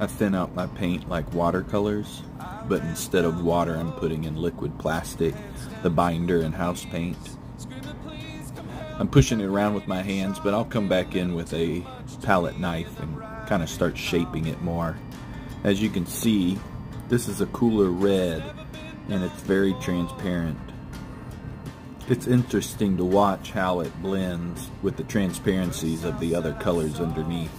I thin out my paint like watercolors, but instead of water I'm putting in liquid plastic, the binder and house paint. I'm pushing it around with my hands, but I'll come back in with a palette knife and kind of start shaping it more. As you can see, this is a cooler red and it's very transparent. It's interesting to watch how it blends with the transparencies of the other colors underneath.